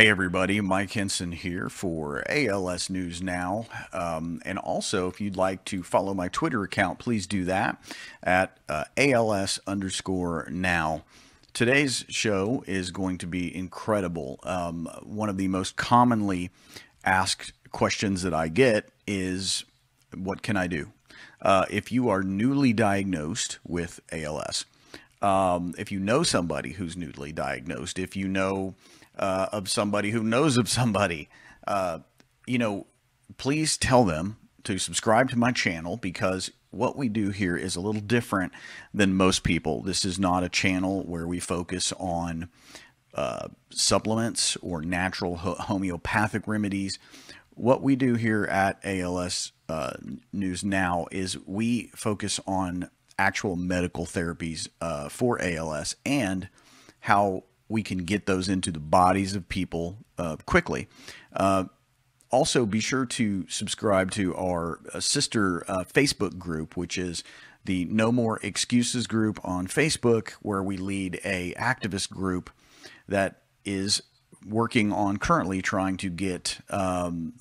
Hey everybody, Mike Henson here for ALS News Now. Um, and also, if you'd like to follow my Twitter account, please do that at uh, ALS underscore now. Today's show is going to be incredible. Um, one of the most commonly asked questions that I get is, What can I do? Uh, if you are newly diagnosed with ALS, um, if you know somebody who's newly diagnosed, if you know uh, of somebody who knows of somebody, uh, you know, please tell them to subscribe to my channel because what we do here is a little different than most people. This is not a channel where we focus on uh, supplements or natural homeopathic remedies. What we do here at ALS uh, News Now is we focus on actual medical therapies uh, for ALS and how we can get those into the bodies of people uh, quickly. Uh, also, be sure to subscribe to our uh, sister uh, Facebook group, which is the No More Excuses group on Facebook, where we lead a activist group that is working on currently trying to get um,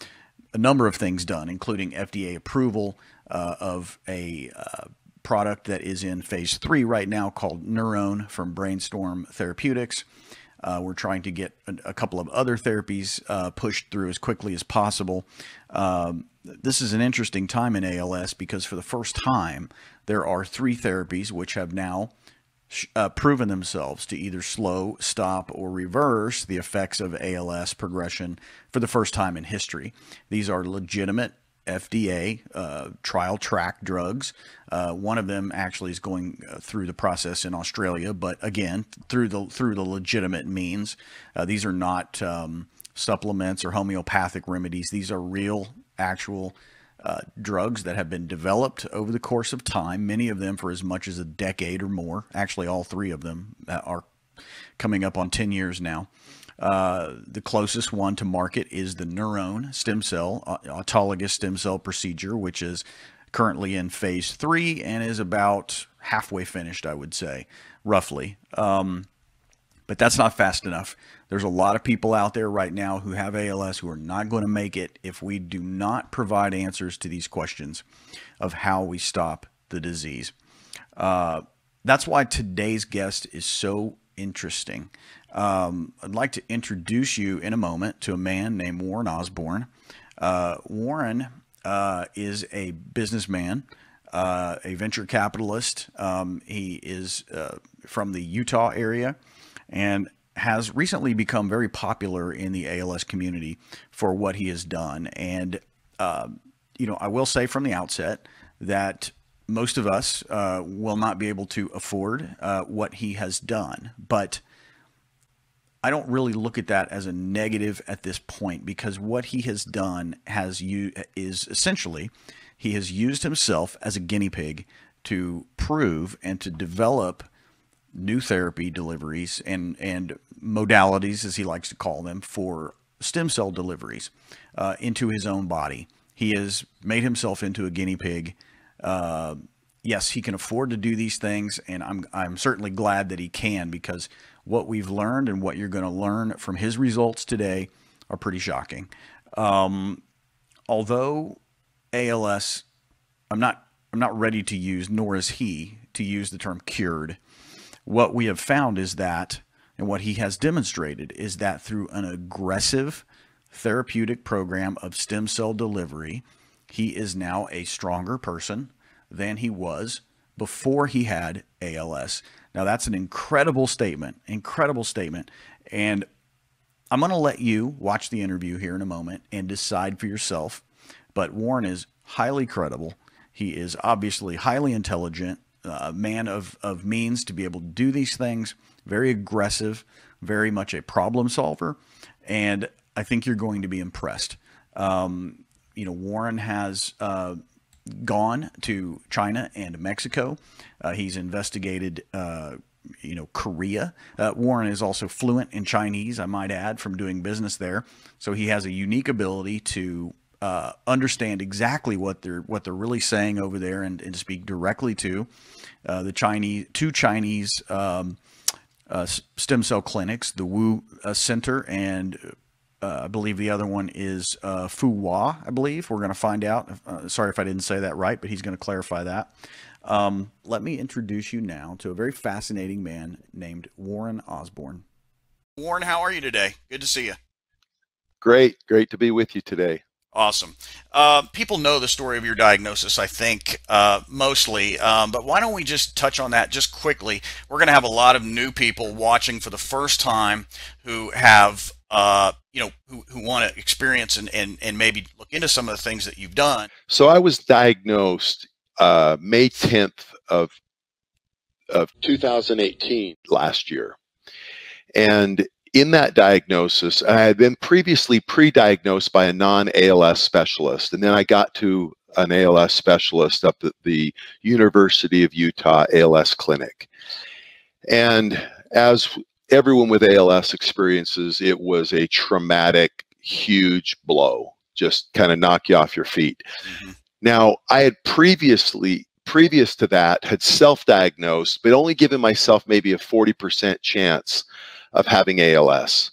a number of things done, including FDA approval uh, of a uh, product that is in phase three right now called NurOwn from Brainstorm Therapeutics. Uh, we're trying to get a, a couple of other therapies uh, pushed through as quickly as possible. Um, this is an interesting time in ALS because for the first time, there are three therapies which have now uh, proven themselves to either slow, stop, or reverse the effects of ALS progression for the first time in history. These are legitimate FDA uh, trial track drugs. Uh, one of them actually is going uh, through the process in Australia, but again through the through the legitimate means. Uh, these are not um, supplements or homeopathic remedies. These are real, actual. Uh, drugs that have been developed over the course of time, many of them for as much as a decade or more. Actually, all three of them uh, are coming up on 10 years now. Uh, the closest one to market is the NurOwn stem cell, uh, autologous stem cell procedure, which is currently in phase three and is about halfway finished, I would say, roughly. Um, but that's not fast enough. There's a lot of people out there right now who have ALS who are not going to make it if we do not provide answers to these questions of how we stop the disease. Uh, that's why today's guest is so interesting. Um, I'd like to introduce you in a moment to a man named Warren Osborn. Uh, Warren uh, is a businessman, uh, a venture capitalist. Um, he is uh, from the Utah area and has recently become very popular in the ALS community for what he has done. And, um, you know, I will say from the outset that most of us uh, will not be able to afford uh, what he has done. But I don't really look at that as a negative at this point because what he has done has you is essentially he has used himself as a guinea pig to prove and to develop new therapy deliveries and and modalities as he likes to call them for stem cell deliveries uh, into his own body. He has made himself into a guinea pig. Uh, yes, he can afford to do these things, and I'm I'm certainly glad that he can because what we've learned and what you're going to learn from his results today are pretty shocking. Um, although ALS, I'm not I'm not ready to use, nor is he, to use the term cured. What we have found is that, and what he has demonstrated is that through an aggressive therapeutic program of stem cell delivery, he is now a stronger person than he was before he had ALS. Now, that's an incredible statement, incredible statement. And I'm going to let you watch the interview here in a moment and decide for yourself. But Warren is highly credible. He is obviously highly intelligent, a man of, of means to be able to do these things, very aggressive, very much a problem solver. And I think you're going to be impressed. Um, you know, Warren has uh, gone to China and Mexico. Uh, he's investigated. Uh, you know, Korea. Uh, Warren is also fluent in Chinese, I might add, from doing business there. So he has a unique ability to uh, understand exactly what they're what they're really saying over there and, and speak directly to uh, the Chinese two Chinese um, uh, stem cell clinics, the Wu uh, Center and uh, I believe the other one is uh, Fu Hua, I believe. We're going to find out. Uh, sorry if I didn't say that right, but he's going to clarify that. Um, let me introduce you now to a very fascinating man named Warren Osborn. Warren, how are you today? Good to see you. Great, great to be with you today. Awesome. Uh, people know the story of your diagnosis, I think, uh, mostly. Um, but why don't we just touch on that just quickly? We're going to have a lot of new people watching for the first time who have, uh, you know, who, who want to experience and, and, and maybe look into some of the things that you've done. So I was diagnosed uh, May 10th of of 2018 last year, and in that diagnosis, I had been previously pre-diagnosed by a non-ALS specialist, and then I got to an ALS specialist up at the University of Utah ALS Clinic. And as everyone with ALS experiences, it was a traumatic, huge blow, just kind of knock you off your feet. Mm-hmm. Now, I had previously previous to that had self-diagnosed, but only given myself maybe a 40% chance of having ALS.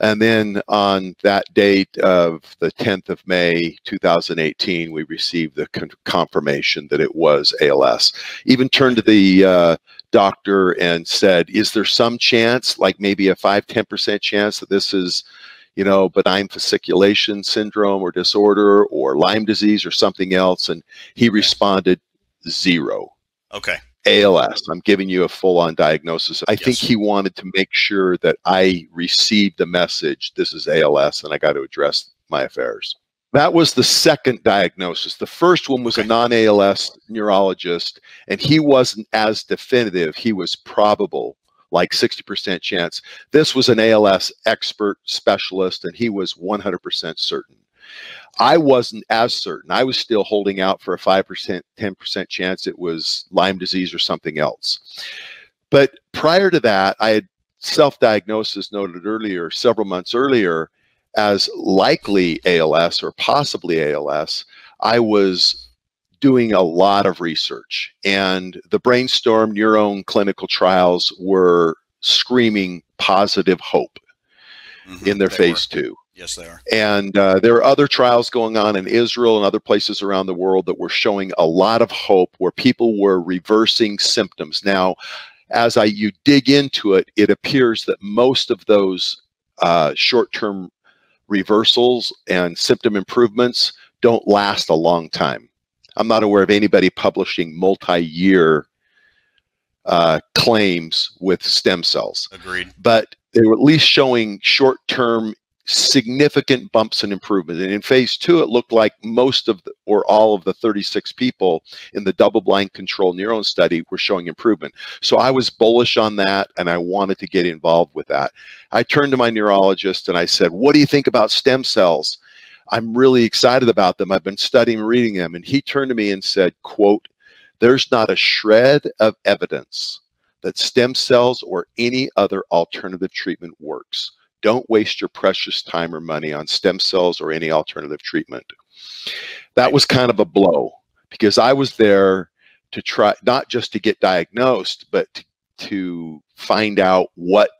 And then on that date of the 10th of May 2018, we received the con confirmation that it was ALS. Even turned to the uh, doctor and said, Is there some chance, like maybe a 5 10% chance, that this is, you know, benign fasciculation syndrome or disorder or Lyme disease or something else? And he responded, Zero. Okay. ALS. I'm giving you a full on diagnosis. I yes. think he wanted to make sure that I received the message this is ALS and I got to address my affairs. That was the second diagnosis. The first one was a non ALS neurologist, and he wasn't as definitive. He was probable, like 60% chance. This was an ALS expert specialist, and he was 100% certain. I wasn't as certain. I was still holding out for a 5%, 10% chance it was Lyme disease or something else. But prior to that, I had self diagnosis noted earlier, several months earlier, as likely ALS or possibly ALS. I was doing a lot of research, and the brainstorm NurOwn clinical trials were screaming positive hope mm-hmm, in their phase were. two. Yes, they are. And uh, there are other trials going on in Israel and other places around the world that were showing a lot of hope where people were reversing symptoms. Now, as I you dig into it, it appears that most of those uh, short-term reversals and symptom improvements don't last a long time. I'm not aware of anybody publishing multi-year uh, claims with stem cells. Agreed. But they were at least showing short-term significant bumps and improvement. And in phase two, it looked like most of the, or all of the 36 people in the double blind control NurOwn study were showing improvement. So I was bullish on that and I wanted to get involved with that. I turned to my neurologist and I said, What do you think about stem cells? I'm really excited about them. I've been studying and reading them. And he turned to me and said, quote, there's not a shred of evidence that stem cells or any other alternative treatment works. Don't waste your precious time or money on stem cells or any alternative treatment. That was kind of a blow because I was there to try not just to get diagnosed, but to, find out what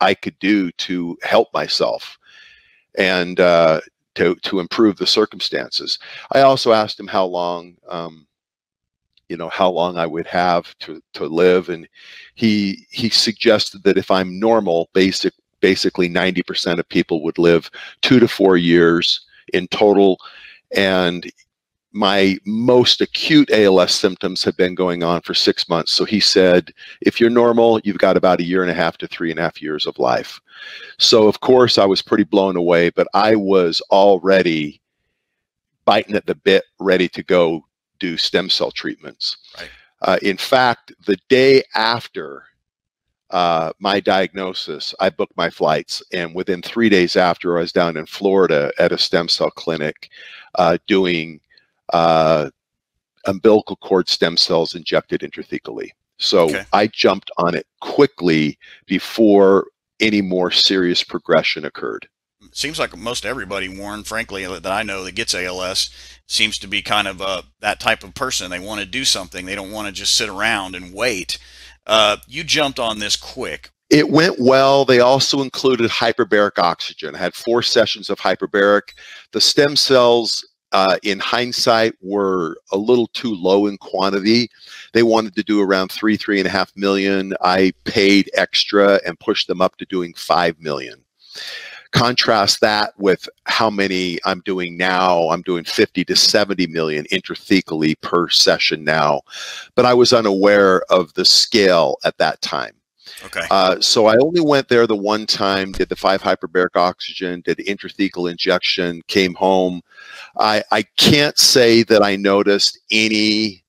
I could do to help myself and uh, to to improve the circumstances. I also asked him how long, um, you know, how long I would have to to live, and he he suggested that if I'm normal, basic basically 90% of people would live two to four years in total. And my most acute ALS symptoms have been going on for six months. So he said, if you're normal, you've got about a year and a half to three and a half years of life. So, of course, I was pretty blown away, but I was already biting at the bit, ready to go do stem cell treatments. Right. Uh, in fact, the day after uh, my diagnosis, I booked my flights, and within three days after, I was down in Florida at a stem cell clinic uh, doing uh, umbilical cord stem cells injected intrathecally. So okay. I jumped on it quickly before any more serious progression occurred. Seems like most everybody, Warren, frankly, that I know that gets ALS seems to be kind of uh, that type of person. They want to do something. They don't want to just sit around and wait. Uh, you jumped on this quick. It went well. They also included hyperbaric oxygen. I had four sessions of hyperbaric. The stem cells, uh, in hindsight, were a little too low in quantity. They wanted to do around three, three and a half million. I paid extra and pushed them up to doing five million. Contrast that with how many I'm doing now. I'm doing 50 to 70 million intrathecally per session now, but I was unaware of the scale at that time. Okay. Uh, so I only went there the one time, did the five hyperbaric oxygen, did intrathecal injection, came home. I, I can't say that I noticed any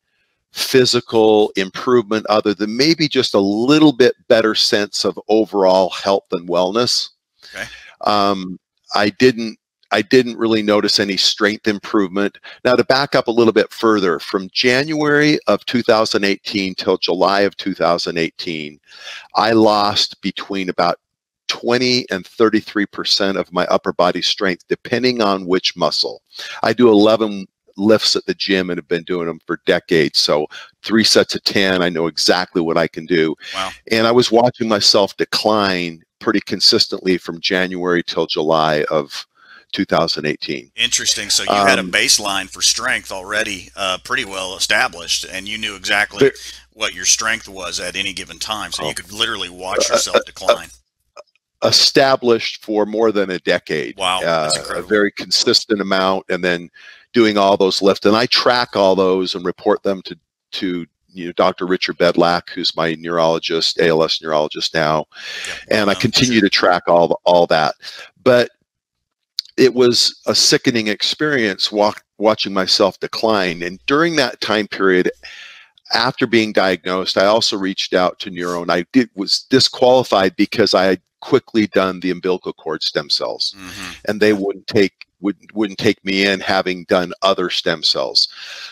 physical improvement other than maybe just a little bit better sense of overall health and wellness. Okay. Um, I didn't I didn't really notice any strength improvement. Now, to back up a little bit further, from January of 2018 till July of 2018, I lost between about 20 and 33% of my upper body strength, depending on which muscle. I do 11 lifts at the gym and have been doing them for decades. So, three sets of 10, I know exactly what I can do. Wow. And I was watching myself decline pretty consistently from January till July of 2018. Interesting. So you had a Um, baseline for strength already uh, pretty well established, and you knew exactly There- what your strength was at any given time. So Oh. you could literally watch yourself decline. Established for more than a decade. Wow, that's Uh, a very consistent amount, and then doing all those lifts. And I track all those and report them to to you know Dr. Richard Bedlack, who's my neurologist, ALS neurologist now, Yeah, and I continue sure. to track all all that. But it was a sickening experience walk, watching myself decline. And during that time period, after being diagnosed, I also reached out to Neuro, and I did was disqualified because I had quickly done the umbilical cord stem cells, Mhm. and they wouldn't take wouldn't wouldn't take me in having done other stem cells.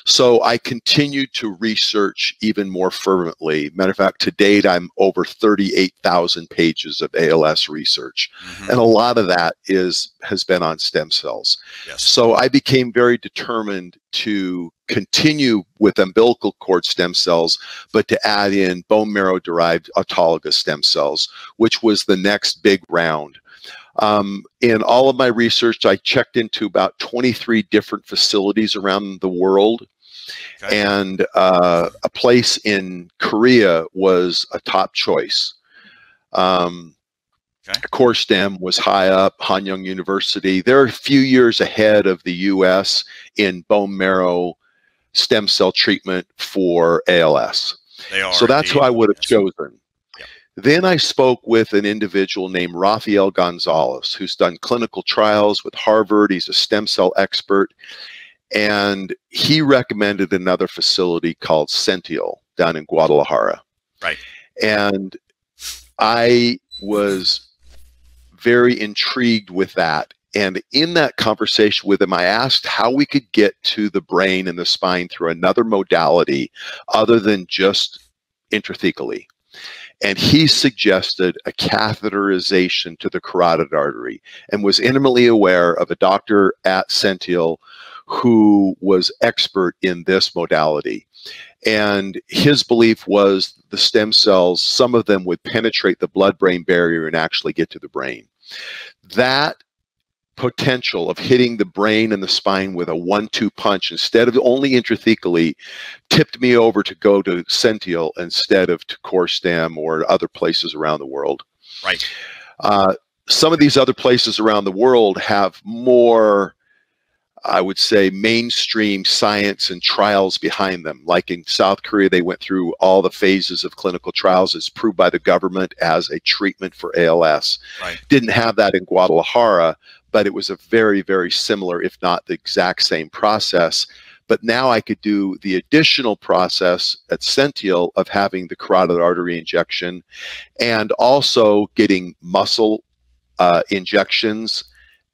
So I continued to research even more fervently. Matter of fact, to date, I'm over 38,000 pages of ALS research, Mhm. and a lot of that is has been on stem cells. Yes. So I became very determined to continue with umbilical cord stem cells, but to add in bone marrow derived autologous stem cells, which was the next big round. Um, in all of my research, I checked into about 23 different facilities around the world. Okay. And uh, a place in Korea was a top choice. Um, Okay. CoreStem was high up, Hanyang University. They're a few years ahead of the US in bone marrow stem cell treatment for ALS. They are. So that's who. I would have Yes. chosen. Then I spoke with an individual named Rafael Gonzalez, who's done clinical trials with Harvard. He's a stem cell expert. And he recommended another facility called Sential down in Guadalajara. Right. And I was very intrigued with that. And in that conversation with him, I asked how we could get to the brain and the spine through another modality other than just intrathecally. And he suggested a catheterization to the carotid artery and was intimately aware of a doctor at Sential who was expert in this modality. And his belief was the stem cells, some of them would penetrate the blood brain barrier and actually get to the brain. That potential of hitting the brain and the spine with a one two punch instead of only intrathecally tipped me over to go to Sential instead of to CoreStem or other places around the world. Right. Uh, some of these other places around the world have more, I would say, mainstream science and trials behind them. Like in South Korea, they went through all the phases of clinical trials as proved by the government as a treatment for ALS. Right. Didn't have that in Guadalajara, but it was a very, very similar, if not the exact same process. But now I could do the additional process at Sential of having the carotid artery injection and also getting muscle uh, injections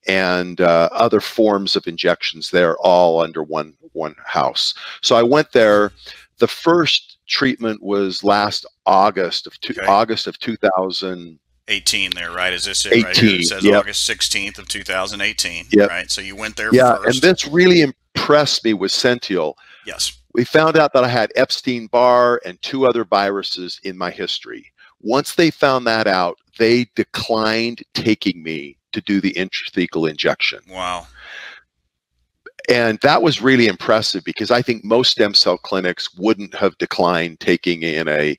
and uh, other forms of injections there all under one one house. So I went there. The first treatment was last August of two, Okay. August of 2000. 18 there, right? Is this it right here? It says yep. August 16th of 2018. Yep. Right. So you went there Yeah, and this really impressed me with Sential. yes. We found out that I had Epstein Barr and two other viruses in my history. Once they found that out, they declined taking me to do the intrathecal injection. Wow. And that was really impressive because I think most stem cell clinics wouldn't have declined taking in a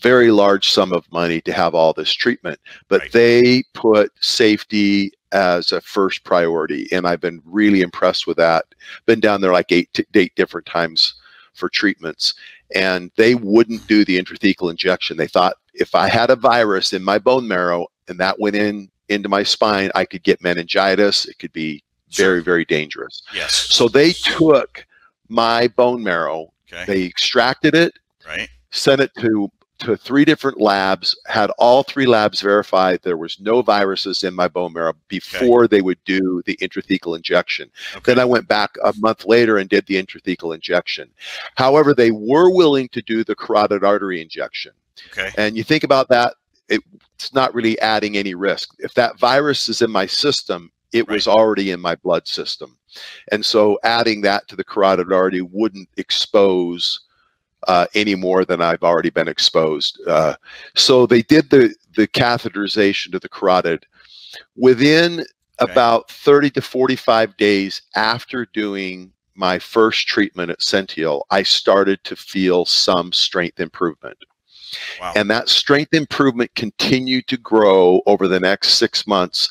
very large sum of money to have all this treatment, but Right. they put safety as a first priority. And I've been really impressed with that. Been down there like eight, eight different times for treatments, and they wouldn't do the intrathecal injection. They thought if I had a virus in my bone marrow and that went in into my spine, I could get meningitis. It could be very, very dangerous. Yes. So they took my bone marrow, Okay. they extracted it, right. sent it to to three different labs, had all three labs verify there was no viruses in my bone marrow before they would do the intrathecal injection. Okay. Then I went back a month later and did the intrathecal injection. However, they were willing to do the carotid artery injection. okay. And you think about that, it, it's not really adding any risk. If that virus is in my system, it was already in my blood system. And so adding that to the carotid artery wouldn't expose uh, any more than I've already been exposed. Uh, so they did the, the catheterization to the carotid. Within Okay. about 30 to 45 days after doing my first treatment at Sentiel, I started to feel some strength improvement. Wow. And that strength improvement continued to grow over the next six months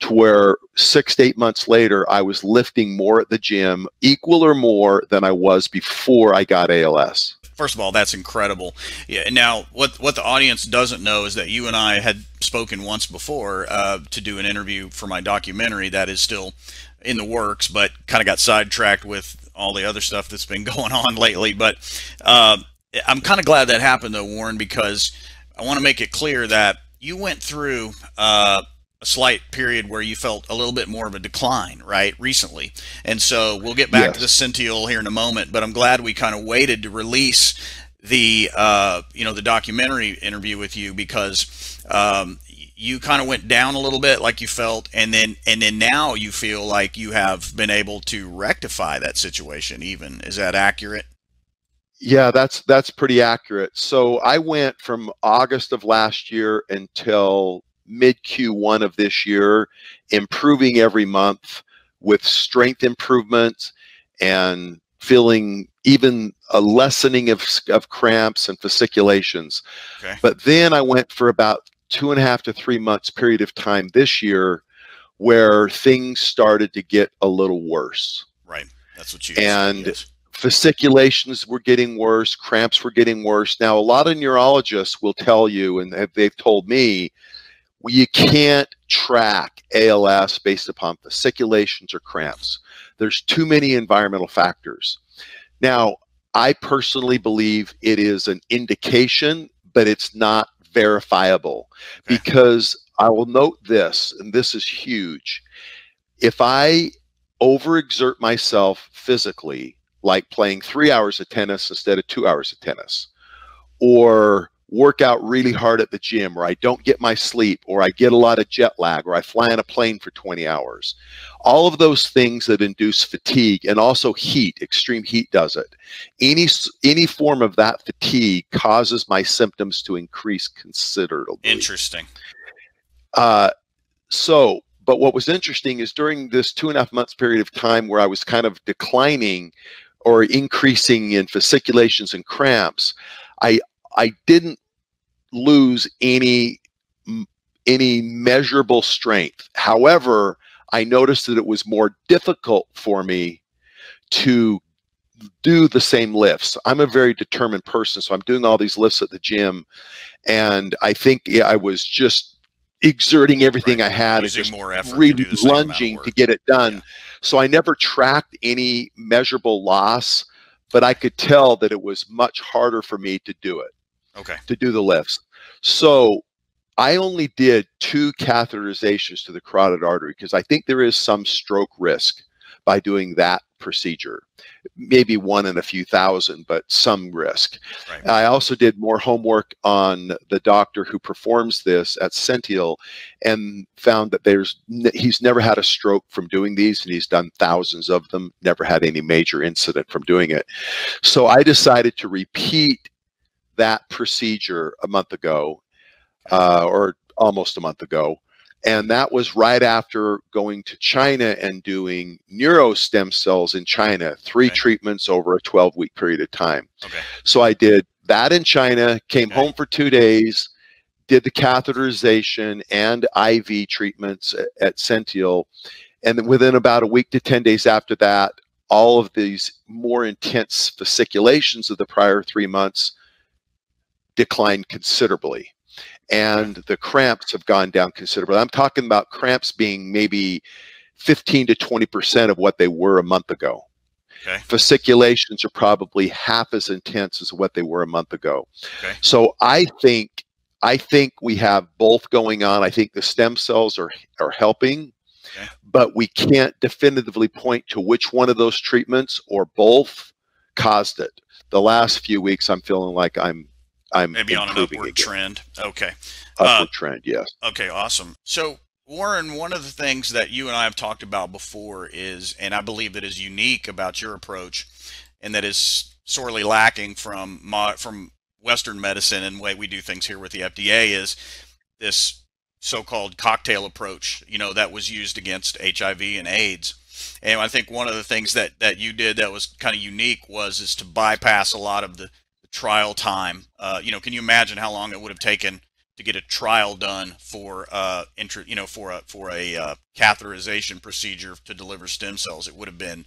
to where six to eight months later, I was lifting more at the gym, equal or more than I was before I got ALS. First of all, that's incredible. Yeah. Now, what what the audience doesn't know is that you and I had spoken once before uh, to do an interview for my documentary that is still in the works, but kind of got sidetracked with all the other stuff that's been going on lately. But uh, I'm kind of glad that happened, though, Warren, because I want to make it clear that you went through uh, a slight period where you felt a little bit more of a decline, right, recently. And so we'll get back to the Yes. Centennial here in a moment, but I'm glad we kind of waited to release the uh, you know the documentary interview with you because um, you kind of went down a little bit like you felt and then and then now you feel like you have been able to rectify that situation even is that accurate Yeah, that's that's pretty accurate. So I went from August of last year until mid Q1 of this year, improving every month with strength improvements and feeling even a lessening of, of cramps and fasciculations. okay But then I went for about two and a half to three months period of time this year where things started to get a little worse. right that's what you And- yes. fasciculations were getting worse, cramps were getting worse. Now, a lot of neurologists will tell you, and they've told me, you can't track ALS based upon fasciculations or cramps. There's too many environmental factors. Now, I personally believe it is an indication, but it's not verifiable Okay. because I will note this, and this is huge. If I overexert myself physically, like playing three hours of tennis instead of two hours of tennis, or work out really hard at the gym, or I don't get my sleep, or I get a lot of jet lag, or I fly on a plane for 20 hours. All of those things that induce fatigue and also heat, extreme heat does it. Any any form of that fatigue causes my symptoms to increase considerably. interesting Uh, so, but what was interesting is during this two and a half months period of time where I was kind of declining or increasing in fasciculations and cramps, I I didn't lose any any measurable strength. However, I noticed that it was more difficult for me to do the same lifts. I'm a very determined person, so I'm doing all these lifts at the gym, and I think yeah, I was just exerting everything Right. I had and using just more effort to the same lunging to get it done. Yeah. So I never tracked any measurable loss, but I could tell that it was much harder for me to do it, okay to do the lifts. So I only did two catheterizations to the carotid artery because I think there is some stroke risk by doing that procedure. Maybe one in a few thousand, but some risk. right I also did more homework on the doctor who performs this at Sentiel and found that there's he's never had a stroke from doing these and he's done thousands of them, never had any major incident from doing it. So I decided to repeat that procedure a month ago uh, or almost a month ago. And that was right after going to China and doing neuro stem cells in China, three Okay. treatments over a 12 week period of time. Okay. So I did that in China, came Okay. home for two days, did the catheterization and IV treatments at, at Sential. And then within about a week to 10 days after that, all of these more intense fasciculations of the prior three months declined considerably. And the cramps have gone down considerably. I'm talking about cramps being maybe 15 to 20% of what they were a month ago. Okay. Fasciculations are probably half as intense as what they were a month ago. Okay. So I think I think we have both going on. I think the stem cells are are helping, Okay. but we can't definitively point to which one of those treatments or both caused it. The last few weeks, I'm feeling like I'm I'm Maybe on an upward again. trend. Okay. upward Uh, trend. Yes. Okay, awesome. So, Warren, one of the things that you and I have talked about before is, and I believe that is unique about your approach, and that is sorely lacking from mo- from Western medicine and the way we do things here with the FDA is this so-called cocktail approach. You know that was used against HIV and AIDS. And I think one of the things that that you did that was kind of unique was is to bypass a lot of the trial time. Uh, you know, can you imagine how long it would have taken to get a trial done for uh intro, you know for a for a uh, catheterization procedure to deliver stem cells? It would have been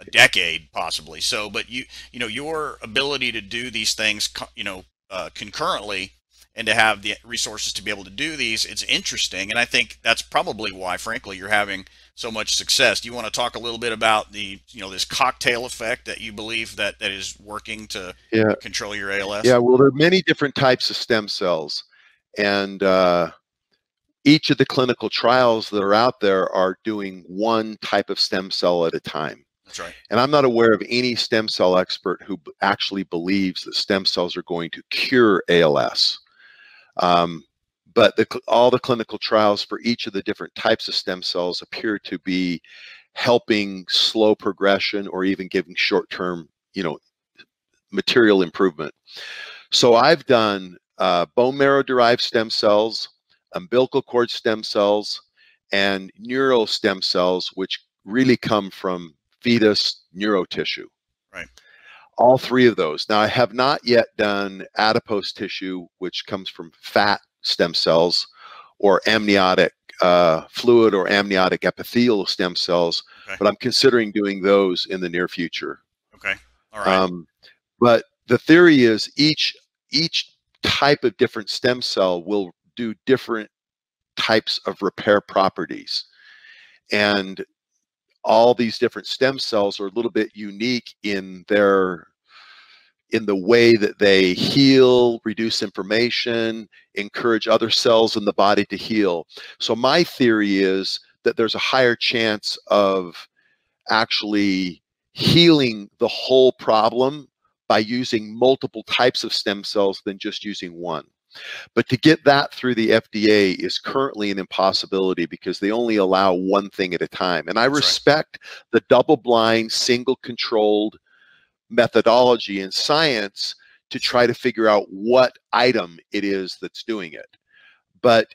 a decade possibly. So but you you know your ability to do these things you know uh, concurrently and to have the resources to be able to do these it's interesting. And i think that's probably why frankly you're having so much success do you want to talk a little bit about the you know this cocktail effect that you believe that that is working to Yeah. control your als Yeah, well, there are many different types of stem cells, and uh, each of the clinical trials that are out there are doing one type of stem cell at a time. that's right And I'm not aware of any stem cell expert who actually believes that stem cells are going to cure ALS. Um, but the, all the clinical trials for each of the different types of stem cells appear to be helping slow progression or even giving short-term, you know, material improvement. So I've done uh, bone marrow derived stem cells, umbilical cord stem cells, and neural stem cells, which really come from fetus neuro tissue. Right. All three of those. Now, I have not yet done adipose tissue, which comes from fat stem cells, or amniotic uh, fluid or amniotic epithelial stem cells, Okay. but I'm considering doing those in the near future. okay all right Um, but the theory is each each type of different stem cell will do different types of repair properties, and all these different stem cells are a little bit unique in their in the way that they heal, reduce inflammation, encourage other cells in the body to heal. So my theory is that there's a higher chance of actually healing the whole problem by using multiple types of stem cells than just using one. But to get that through the FDA is currently an impossibility because they only allow one thing at a time. And I That's right. respect the double blind, single controlled methodology and science to try to figure out what item it is that's doing it. But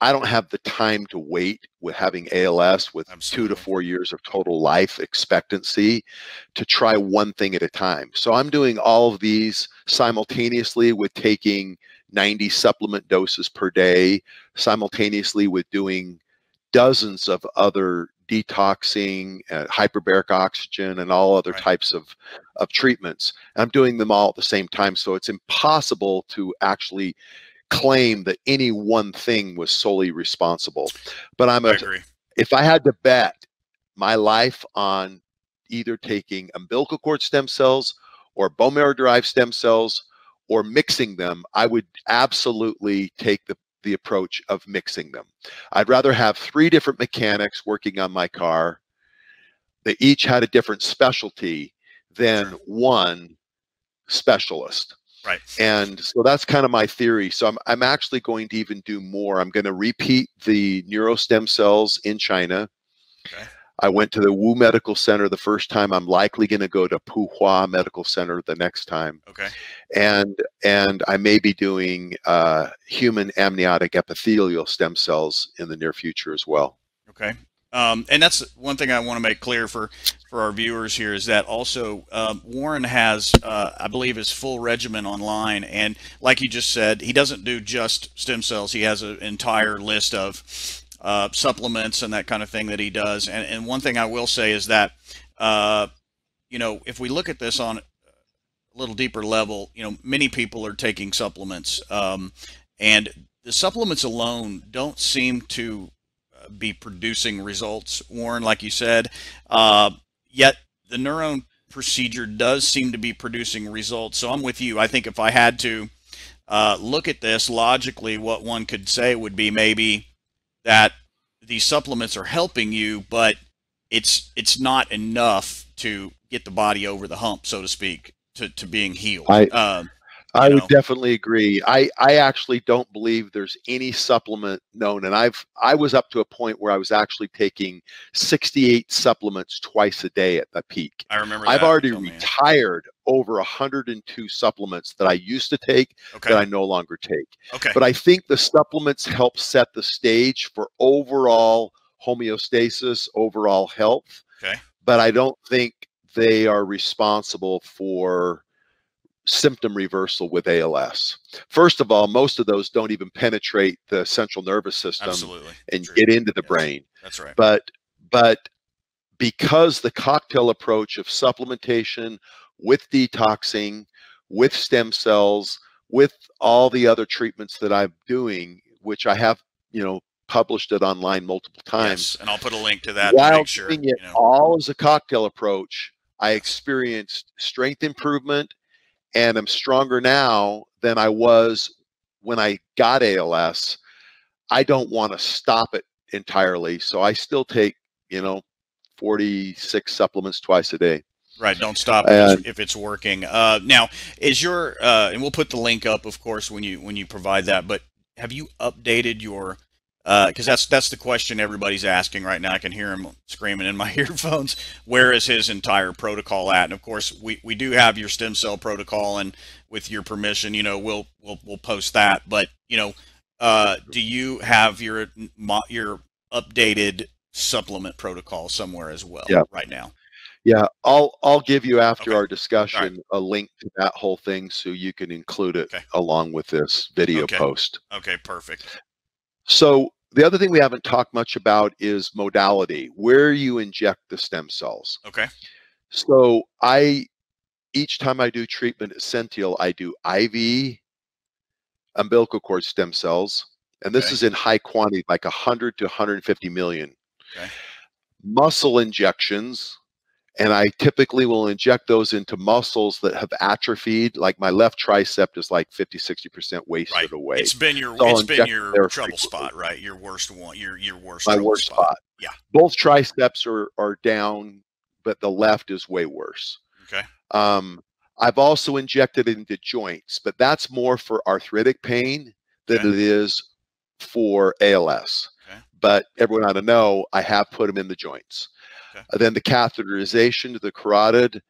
I don't have the time to wait with having ALS with two to four years of total life expectancy to try one thing at a time. So I'm doing all of these simultaneously with taking 90 supplement doses per day, simultaneously with doing dozens of other detoxing, uh, hyperbaric oxygen, and all other Right. types of, of treatments. And I'm doing them all at the same time. So it's impossible to actually claim that any one thing was solely responsible. But I'm i a, agree if I had to bet my life on either taking umbilical cord stem cells or bone marrow derived stem cells or mixing them, I would absolutely take the, the approach of mixing them. I'd rather have three different mechanics working on my car that each had a different specialty than Sure. one specialist. Right. And so that's kind of my theory. So I'm, I'm actually going to even do more. I'm going to repeat the neurostem cells in China. Okay. I went to the Wu Medical Center the first time. I'm likely going to go to Puhua Medical Center the next time, Okay. and and I may be doing uh, human amniotic epithelial stem cells in the near future as well. Okay. Um, and that's one thing I want to make clear for, for our viewers here is that also um, Warren has, uh, I believe, his full regimen online. And like you just said, he doesn't do just stem cells. He has an entire list of uh, supplements and that kind of thing that he does. And, and one thing I will say is that, uh, you know, if we look at this on a little deeper level, you know, many people are taking supplements. Um, and the supplements alone don't seem to uh, be producing results, Warren, like you said. Uh, yet the NurOwn procedure does seem to be producing results. So I'm with you. I think if I had to uh, look at this logically, what one could say would be maybe that these supplements are helping you, but it's it's not enough to get the body over the hump, so to speak, to, to being healed. I- um, I You would know. definitely agree. I, I actually don't believe there's any supplement known, and I've I was up to a point where I was actually taking 68 supplements twice a day at the peak. I remember. I've already retired over 102 supplements that I used to take Okay. that I no longer take. okay. But I think the supplements help set the stage for overall homeostasis, overall health. Okay. But I don't think they are responsible for symptom reversal with ALS. First of all, most of those don't even penetrate the central nervous system Absolutely. and True. get into the Yes. brain. That's right. But but because the cocktail approach of supplementation with detoxing, with stem cells, with all the other treatments that I'm doing, which I have, you know, published it online multiple times. Yes, and I'll put a link to that to While make sure. doing You it know, all as a cocktail approach, I experienced strength improvement and am stronger now than I was when I got ALS. I don't want to stop it entirely, so I still take, you know, 46 supplements twice a day. right. Don't stop if it's- And- if it's working. Uh, now, is your uh, and we'll put the link up, of course, when you when you provide that. But have you updated your? Because that's that's the question everybody's asking right now. I can hear him screaming in my earphones. Where is his entire protocol at? And of course, we, we do have your stem cell protocol, and with your permission, you know, we'll we'll we'll post that. But you know, uh, do you have your mo- your updated supplement protocol somewhere as well Yeah. right now? Yeah, I'll I'll give you after Okay. our discussion a link to that whole thing so you can include it Okay. along with this video Okay. post. Okay, perfect. So the other thing we haven't talked much about is modality, where you inject the stem cells. Okay, So I each time I do treatment at Sential, I do IV umbilical cord stem cells, and this Okay. is in high quantity, like 100 to 150 million. Okay. Muscle injections, and I typically will inject those into muscles that have atrophied. Like my left tricep is like 50, 60% wasted right. away. It's been your So it's been your trouble frequently. spot, right? Your worst one. Your your worst. my worst spot. Yeah. Both triceps are are down, but the left is way worse. Okay. Um, I've also injected it into joints, but that's more for arthritic pain than Okay. it is for ALS. Okay. But everyone ought to know I have put them in the joints. Okay. Uh, then the catheterization to the carotid,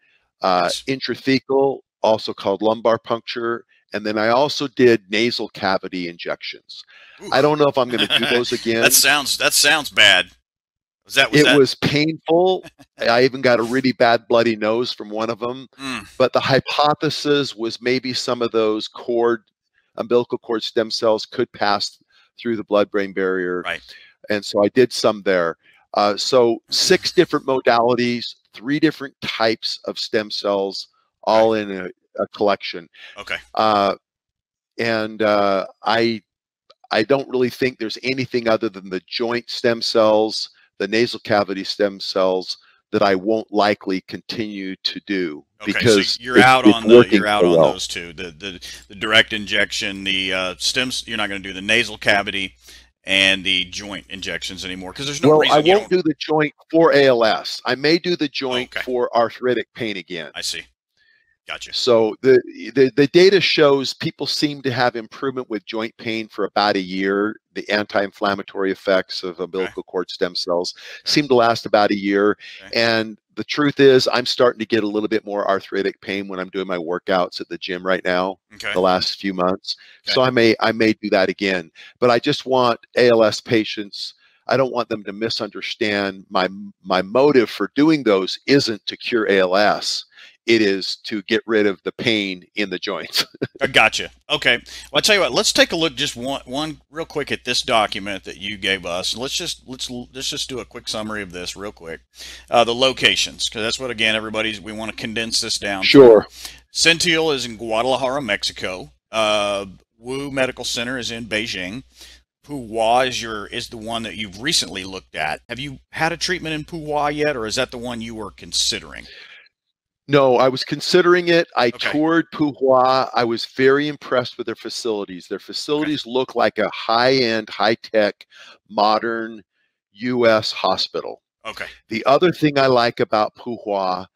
uh, intrathecal, also called lumbar puncture. And then I also did nasal cavity injections. I don't know if I'm going to do those again. That sounds that sounds bad. Was that was it that? was painful. I even got a really bad bloody nose from one of them. Mm, But the hypothesis was maybe some of those cord, umbilical cord stem cells could pass through the blood brain barrier. Right. And so I did some there. Uh, so six different modalities, three different types of stem cells, all in a, a collection. okay. Uh, and uh, I I don't really think there's anything other than the joint stem cells, the nasal cavity stem cells that I won't likely continue to do Okay, because so you're it- out on the you're out on well. those two. The the the direct injection, the uh, stems. You're not going to do the nasal cavity and the joint injections anymore because there's no well, reason I won't do the joint for ALS. I may do the joint Okay. for arthritic pain again. I see. Gotcha. So the, the the data shows people seem to have improvement with joint pain for about a year. The anti-inflammatory effects of umbilical okay. cord stem cells seem to last about a year. Okay. And the truth is, I'm starting to get a little bit more arthritic pain when I'm doing my workouts at the gym right now. Okay. The last few months, so I may I may do that again. But I just want ALS patients. I don't want them to misunderstand my my motive for doing those isn't to cure ALS it is to get rid of the pain in the joints. I gotcha. Okay. Well, I'll tell you what. Let's take a look just one one real quick at this document that you gave us. Let's just let's let's just do a quick summary of this real quick. Uh, the locations, because that's what again everybody's we want to condense this down. Sure. Centeal is in Guadalajara, Mexico. Uh, Wu Medical Center is in Beijing. Puhua is your is the one that you've recently looked at. Have you had a treatment in Puhua yet, or is that the one you were considering? No, I was considering it. I okay. toured Puhua. I was very impressed with their facilities. Their facilities okay. look like a high-end, high-tech, modern U.S. hospital. Okay. The other thing I like about Puhua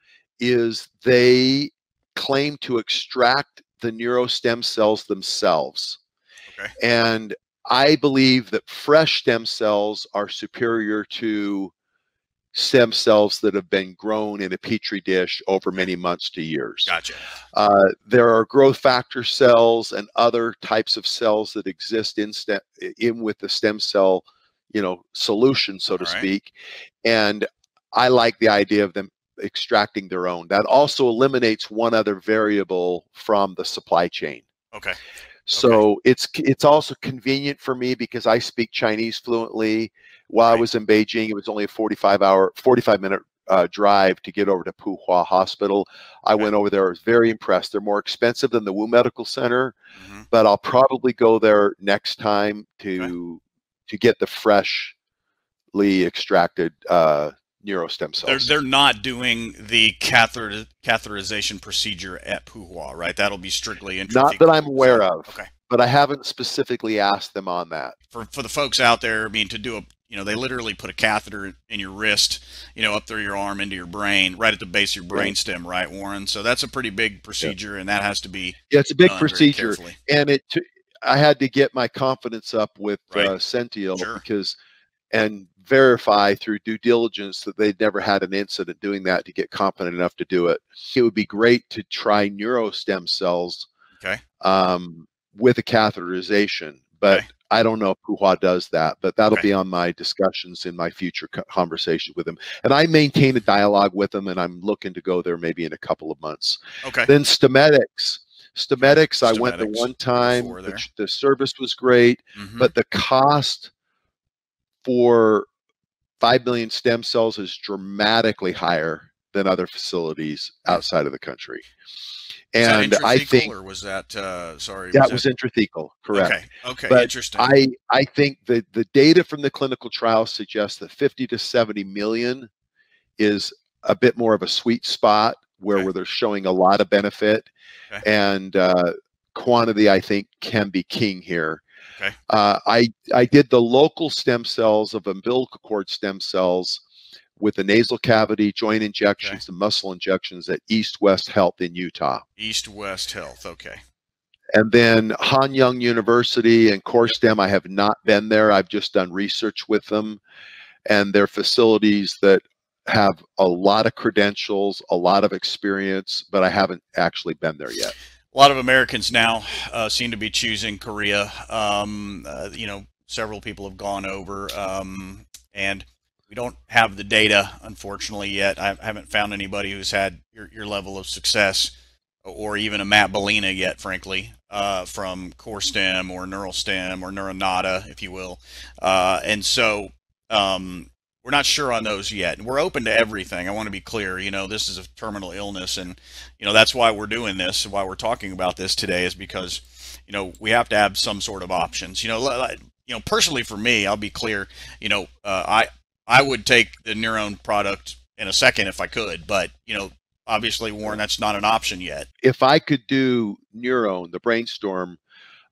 is they claim to extract the neurostem cells themselves. Okay. And I believe that fresh stem cells are superior to stem cells that have been grown in a petri dish over many months to years. Gotcha. Uh, there are growth factor cells and other types of cells that exist in stem, in with the stem cell, you know, solution, so to speak. And I like the idea of them extracting their own. That also eliminates one other variable from the supply chain. Okay. So okay. it's it's also convenient for me because I speak Chinese fluently while right. I was in Beijing, it was only a 45 hour, 45 minute uh, drive to get over to Puhua Hospital. I okay. went over there. I was very impressed. They're more expensive than the Wu Medical Center, mm-hmm. but I'll probably go there next time to okay. to get the freshly extracted uh, neurostem cells. They're, they're not doing the catheter, catheterization procedure at Puhua, right? That'll be strictly interesting. Not that I'm aware of. Okay. But I haven't specifically asked them on that. For for the folks out there, I mean, to do a you know, they literally put a catheter in your wrist, you know, up through your arm into your brain, right at the base of your brain stem, right, Warren? So that's a pretty big procedure, yeah. and that has to be yeah, it's a big procedure, and it. T- I had to get my confidence up with right. uh, Centeal sure. because and verify through due diligence that they'd never had an incident doing that to get confident enough to do it. It would be great to try neurostem cells okay. um, with a catheterization, but okay. I don't know if Puhua does that, but that'll okay. be on my discussions in my future conversation with him. And I maintain a dialogue with him, and I'm looking to go there maybe in a couple of months. Okay. Then Stemetics. Stemetics, I went the one time. The, the, service was great, mm-hmm. but the cost for 5 million stem cells is dramatically higher than other facilities outside of the country. And I think, or was that uh, sorry? That was, that... intrathecal, correct? Okay, okay, but interesting. I I think the the data from the clinical trial suggests that 50 to 70 million is a bit more of a sweet spot where, okay. where they're showing a lot of benefit, okay. and uh, quantity I think can be king here. Okay. Uh, I I did the local stem cells of umbilical cord stem cells with the nasal cavity, joint injections, okay. and muscle injections at East West Health in Utah. East West Health, okay. And then Hanyang University and CoreStem, I have not been there. I've just done research with them, and they're facilities that have a lot of credentials, a lot of experience, but I haven't actually been there yet. A lot of Americans now uh, seem to be choosing Korea. Um, uh, you know, several people have gone over, um, and we don't have the data, unfortunately, yet. I haven't found anybody who's had your, your level of success or even a Matt Bellina yet, frankly, uh, from CoreStem or NeuralStem or Neuronata, if you will. Uh, and so um, we're not sure on those yet. And we're open to everything. I want to be clear. You know, this is a terminal illness, and you know that's why we're doing this. Why we're talking about this today is because you know we have to have some sort of options. You know, you know, personally for me, I'll be clear. You know, uh, I I would take the NurOwn product in a second if I could, but you know, obviously, Warren, that's not an option yet. If I could do NurOwn, the brainstorm,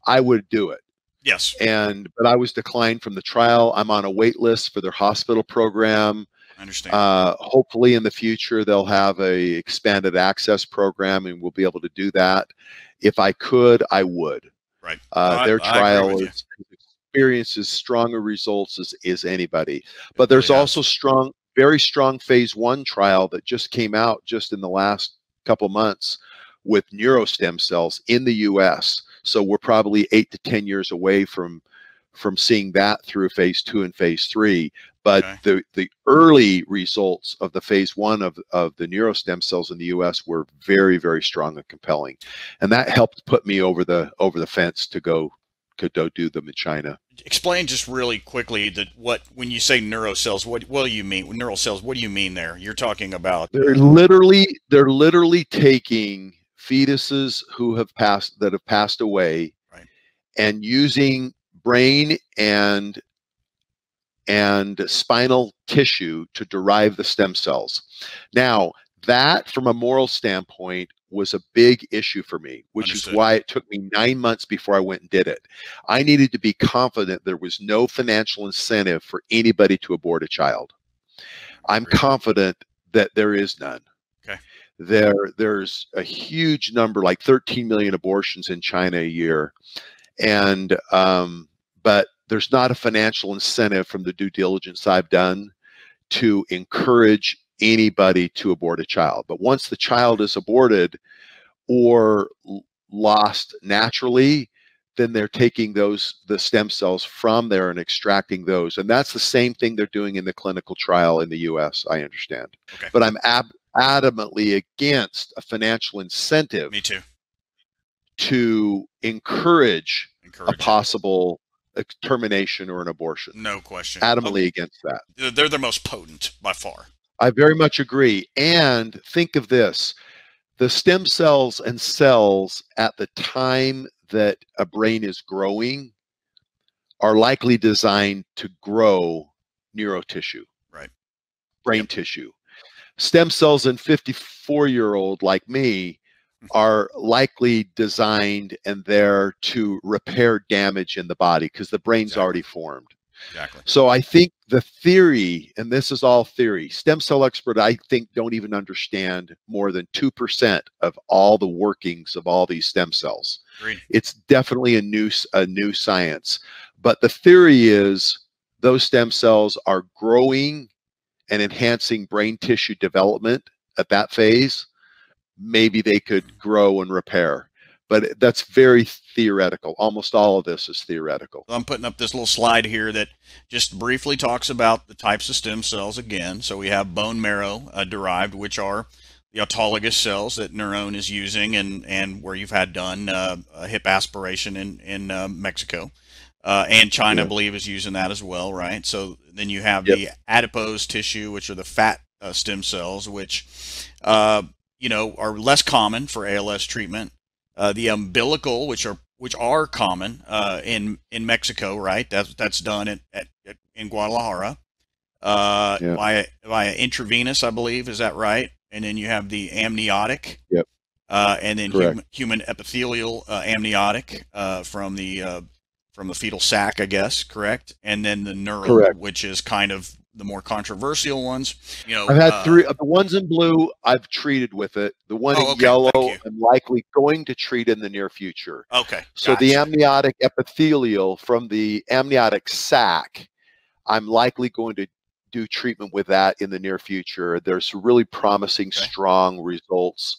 I would do it. Yes. And but I was declined from the trial. I'm on a wait list for their hospital program. I understand. Uh, hopefully, in the future, they'll have a expanded access program, and we'll be able to do that. If I could, I would. Right. Uh, their trial is experiences stronger results as, as anybody. But oh, there's really also strong, very strong phase one trial that just came out just in the last couple months with neurostem cells in the US. So we're probably eight to 10 years away from from seeing that through phase two and phase three. But Okay. the the early results of the phase one of, of the neurostem cells in the US were very, very strong and compelling. And that helped put me over the over the fence to go go do them in China. Explain just really quickly that what when you say neurocells, what what do you mean? Neural cells, what do you mean there? You're talking about They're literally they're literally taking fetuses who have passed that have passed away Right. and using brain and and spinal tissue to derive the stem cells. Now, that from a moral standpoint was a big issue for me, which Understood. is why it took me 9 months before I went and did it. I needed to be confident there was no financial incentive for anybody to abort a child. I'm Great. confident that there is none. Okay. There, there's a huge number, like 13 million abortions in China a year, and um, but there's not a financial incentive from the due diligence I've done to encourage anybody to abort a child. But once the child is aborted or lost naturally, then they're taking those the stem cells from there and extracting those and that's the same thing they're doing in the clinical trial in the US I understand Okay. but I'm ab- adamantly against a financial incentive me too. to encourage a Encourage. it. possible ex- termination or an abortion No question. adamantly oh. against that Oh, they're the most potent by far. I very much agree. And think of this the stem cells and cells at the time that a brain is growing are likely designed to grow neurotissue, Right. brain tissue. Stem cells in 54 year old like me mm-hmm. are likely designed and there to repair damage in the body because the brain's already formed. Exactly. So I think the theory, and this is all theory, stem cell expert, I think, don't even understand more than 2% of all the workings of all these stem cells. Agreed. It's definitely a new, a new science. But the theory is those stem cells are growing and enhancing brain tissue development at that phase. Maybe they could grow and repair. But that's very theoretical. Almost all of this is theoretical. I'm putting up this little slide here that just briefly talks about the types of stem cells again. So we have bone marrow uh, derived, which are the autologous cells that NurOwn is using, and and where you've had done uh, a hip aspiration in in uh, Mexico, uh, and China, I believe, is using that as well, right? So then you have Yep. the adipose tissue, which are the fat uh, stem cells, which uh, you know are less common for ALS treatment. Uh, the umbilical, which are which are common uh, in in Mexico, right? That's that's done at, at, at in Guadalajara uh, Yeah. via via intravenous, I believe. Is that right? And then you have the amniotic. Yep. Uh, and then Correct. human, epithelial uh, amniotic uh, from the uh, from the fetal sac, I guess. Correct. And then the neural, Correct. which is kind of the more controversial ones. You know, I've had uh, three. The ones in blue, I've treated with it. The one Oh, in okay, yellow. I'm likely going to treat in the near future. Okay. So the amniotic epithelial from the amniotic sac, I'm likely going to do treatment with that in the near future. There's really promising, Okay. strong results.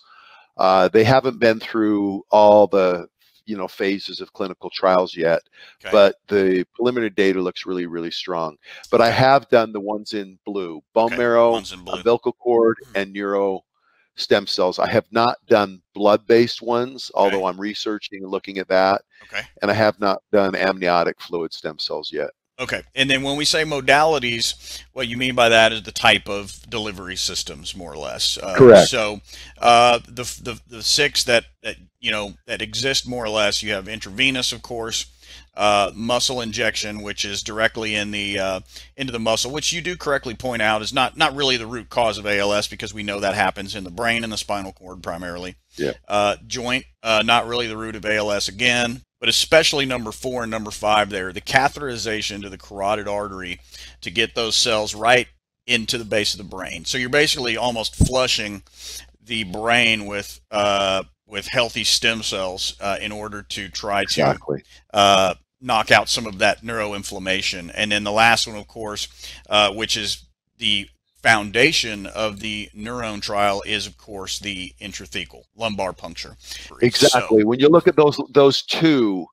Uh, they haven't been through all the you know phases of clinical trials yet, Okay. but the preliminary data looks really, really strong. But I have done the ones in blue: bone Okay, marrow, in blue. umbilical cord, Mhm. and neuro stem cells. I have not done blood-based ones, although I'm researching and looking at that, Okay. and I have not done amniotic fluid stem cells yet. Okay. And then when we say modalities, what you mean by that is the type of delivery systems, more or less. Uh, Correct. So uh, the, the the six that, that you know that exist more or less, you have intravenous, of course, uh, muscle injection, which is directly in the uh, into the muscle, which you do correctly point out is not not really the root cause of ALS because we know that happens in the brain and the spinal cord primarily. Yeah. Uh, joint, uh, not really the root of ALS again, but especially number four and number five there, the catheterization to the carotid artery to get those cells right into the base of the brain. So you're basically almost flushing the brain with uh, with healthy stem cells uh, in order to try to uh, knock out some of that neuroinflammation. And then the last one, of course, uh, which is the foundation of the NurOwn trial is of course the intrathecal lumbar puncture. Exactly. So, when you look at those those two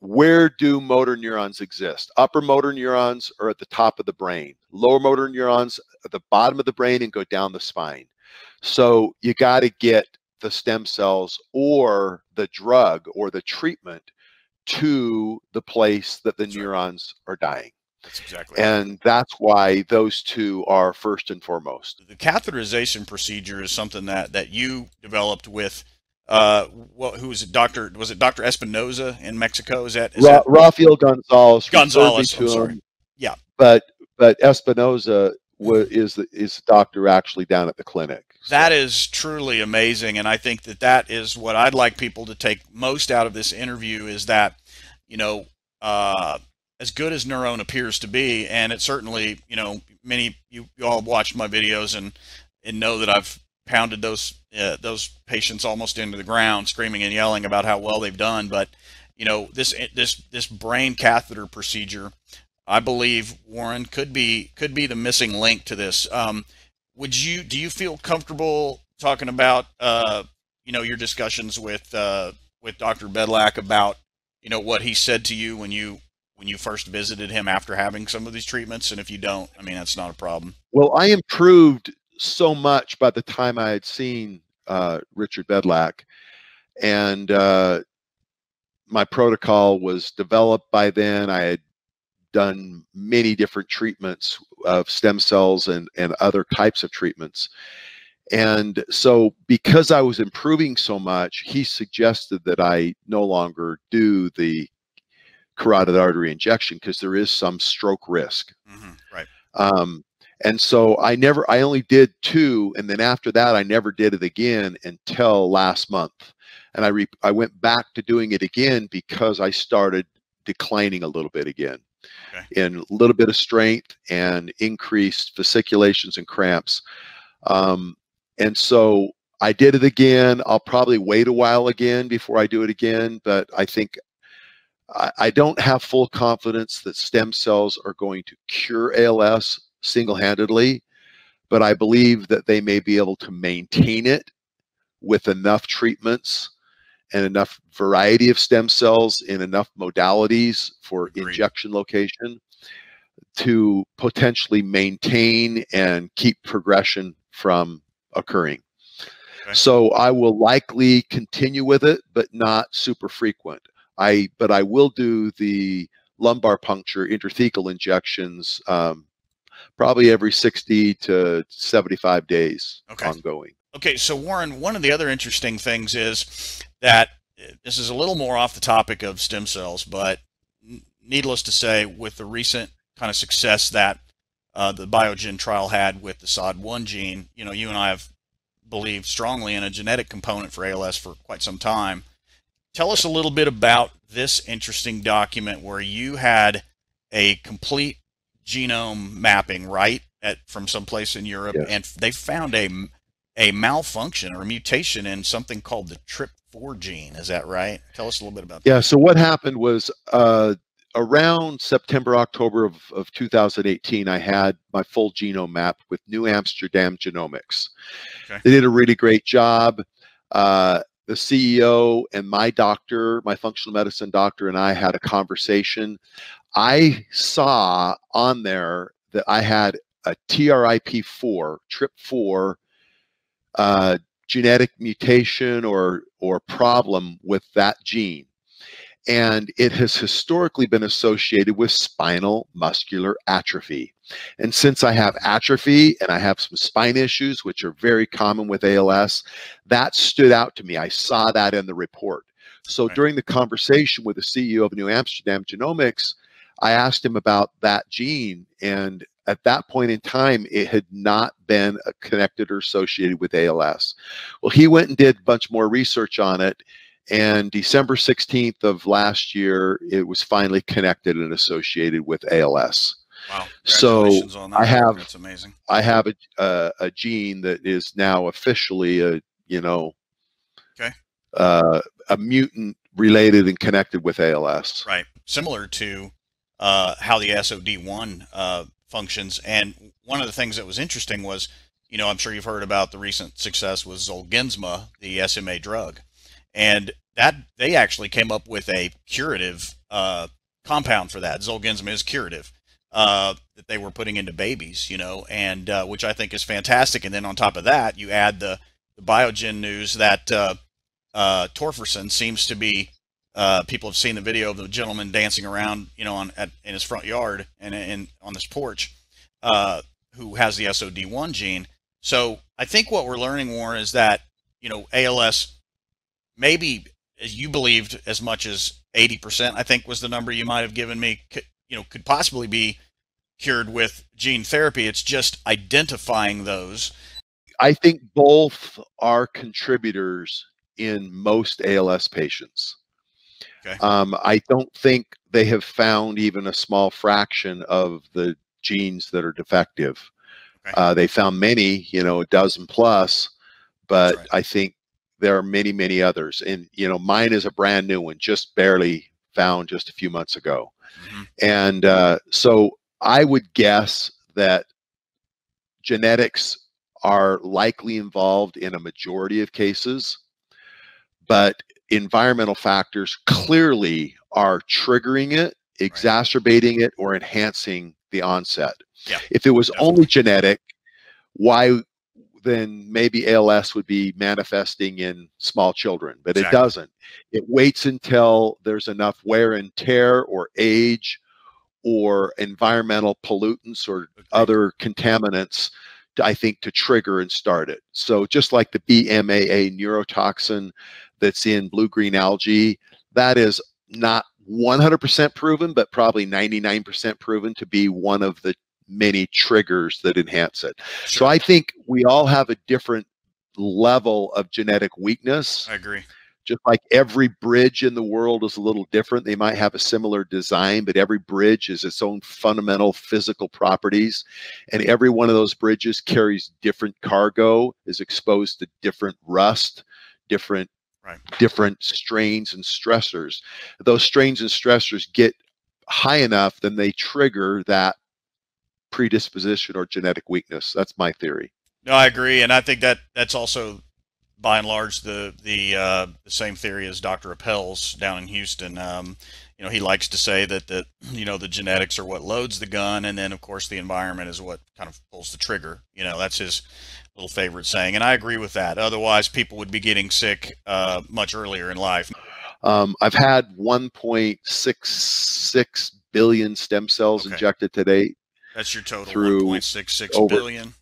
where do motor neurons exist? Upper motor neurons are at the top of the brain. Lower motor neurons at the bottom of the brain and go down the spine. So you got to get the stem cells or the drug or the treatment to the place that the neurons are dying that's exactly and right. that's why those two are first and foremost. The catheterization procedure is something that that you developed with uh what who was it Dr. was it Dr. Espinoza in Mexico is that, is Ra- that Rafael Gonzalez Gonzalez I'm sorry. Yeah but but Espinoza is the is the doctor actually down at the clinic so. that is truly amazing and I think that that is what I'd like people to take most out of this interview is that you know uh as good as NurOwn appears to be, and it certainly, you know, many you, you all watched my videos and and know that I've pounded those uh, those patients almost into the ground, screaming and yelling about how well they've done. But you know, this this this brain catheter procedure, I believe Warren could be could be the missing link to this. Um, would you do you feel comfortable talking about uh, you know your discussions with uh, with Dr. Bedlack about you know what he said to you when you when you first visited him after having some of these treatments? And if you don't, I mean, that's not a problem. Well, I improved so much by the time I had seen uh, Richard Bedlack. And uh, my protocol was developed by then. I had done many different treatments of stem cells and, and other types of treatments. And so, because I was improving so much, he suggested that I no longer do the carotid artery injection because there is some stroke risk. Mm-hmm, right. Um, and so I never, I only did two, and then after that, I never did it again until last month. And I re, I went back to doing it again because I started declining a little bit again, okay. in a little bit of strength and increased fasciculations and cramps. Um, and so I did it again. I'll probably wait a while again before I do it again, but I think I, I don't have full confidence that stem cells are going to cure ALS single-handedly, but I believe that they may be able to maintain it with enough treatments and enough variety of stem cells in enough modalities for Agreed. injection location to potentially maintain and keep progression from occurring. Okay. So I will likely continue with it, but not super frequent. I but I will do the lumbar puncture intrathecal injections um, probably every 60 to 75 days okay. ongoing. Okay, so Warren, one of the other interesting things is that eh, this is a little more off the topic of stem cells, but needless to say, with the recent kind of success that uh, the Biogen trial had with the SOD1 gene, you know, you and I have believed strongly in a genetic component for ALS for quite some time. Tell us a little bit about this interesting document where you had a complete genome mapping, right, at from someplace in Europe, and they found a a malfunction or a mutation in something called the TRIP4 gene. Is that right? Tell us a little bit about yeah, that. Yeah. So what happened was uh, around September, October of, of 2018, I had my full genome map with New Amsterdam Genomics. Okay. They did a really great job. Uh, the CEO and my doctor, my functional medicine doctor, and I had a conversation. I saw on there that I had a TRIP4, TRIP4 uh, genetic mutation or or problem with that gene and it has historically been associated with spinal muscular atrophy. And since I have atrophy and I have some spine issues, which are very common with ALS, that stood out to me. I saw that in the report. So right. during the conversation with the CEO of New Amsterdam Genomics, I asked him about that gene. And at that point in time, it had not been connected or associated with ALS. Well, he went and did a bunch more research on it and December 16th of last year, it was finally connected and associated with ALS. Wow. So I have, that's amazing. I have a, a, a, gene that is now officially a, you know, okay. Uh, a mutant related and connected with ALS. Right. similar to uh, how the SOD1 uh, functions. And one of the things that was interesting was, you know, I'm sure you've heard about the recent success with Zolgensma, the SMA drug, and that they actually came up with a curative uh, compound for that. Zolgensma is curative. Uh, that they were putting into babies, you know, and uh, which I think is fantastic. And then on top of that, you add the, the Biogen news that uh, uh, Tofersen seems to be. Uh, people have seen the video of the gentleman dancing around, you know, on at, in his front yard and, on this porch, who has the SOD1 gene. So I think what we're learning, Warren, is that you know ALS maybe as you believed as much as 80%, I think was the number you might have given me, could, you know, could possibly be cured with gene therapy. It's just identifying those. I think both are contributors in most ALS patients. Okay. Um, I don't think they have found even a small fraction of the genes that are defective. Okay. Uh, they found many, you know, a dozen plus, but right. I think there are many, many others. And, you know, mine is a brand new one, just barely found just a few months ago. hmm And uh, so I would guess that genetics are likely involved in a majority of cases, but environmental factors clearly are triggering it, exacerbating it, or enhancing the onset. Yeah, if it was definitely. only genetic, why then maybe ALS would be manifesting in small children, but it doesn't. It waits until there's enough wear and tear or age or environmental pollutants or Agreed. other contaminants to, I think to trigger and start it. So just like the BMAA neurotoxin that's in blue green algae, that is not 100% proven, but probably 99% proven to be one of the many triggers that enhance it. So I think we all have a different level of genetic weakness. I agree. Just like every bridge in the world is a little different. They might have a similar design, but every bridge is its own fundamental physical properties. And every one of those bridges carries different cargo, is exposed to different rust, different Right. different strains and stressors. Those strains and stressors get high enough, then they trigger that predisposition or genetic weakness. That's my theory. No, I agree, and I think that that's also, by and large, the the, uh, the same theory as Dr. Appel's down in Houston. Um, you know, he likes to say that that you know the genetics are what loads the gun, and then of course the environment is what kind of pulls the trigger. You know, that's his little favorite saying, and I agree with that. Otherwise, people would be getting sick uh, much earlier in life. Um, I've had 1.66 billion stem cells Okay. injected to date. That's your total Through 1.66 over- billion.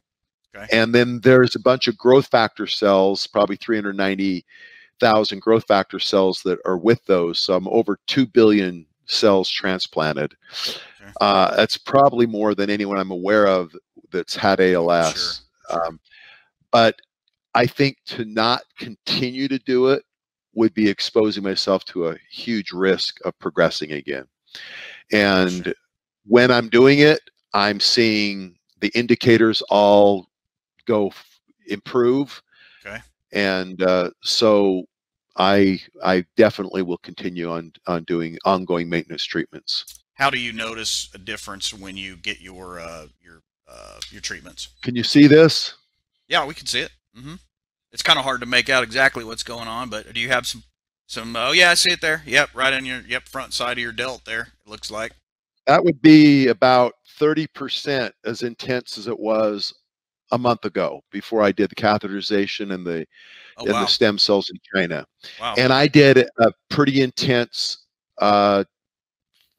And then there's a bunch of growth factor cells, probably 390,000 growth factor cells that are with those. So I'm over 2 billion cells transplanted. Okay. Uh, that's probably more than anyone I'm aware of that's had ALS. Sure, Um, but I think to not continue to do it would be exposing myself to a huge risk of progressing again. And Sure. when I'm doing it, I'm seeing the indicators all go f- improve. Okay. And uh, so I I definitely will continue on on doing ongoing maintenance treatments. How do you notice a difference when you get your uh, your uh, your treatments? Can you see this? Yeah, we can see it. hmm It's kind of hard to make out exactly what's going on, but do you have some some? Oh yeah, I see it there. Yep, right on your yep front side of your delt there. It looks like. That would be about 30% as intense as it was a month ago before I did the catheterization and the Oh and wow, the stem cells in China. wow. And I did a pretty intense uh,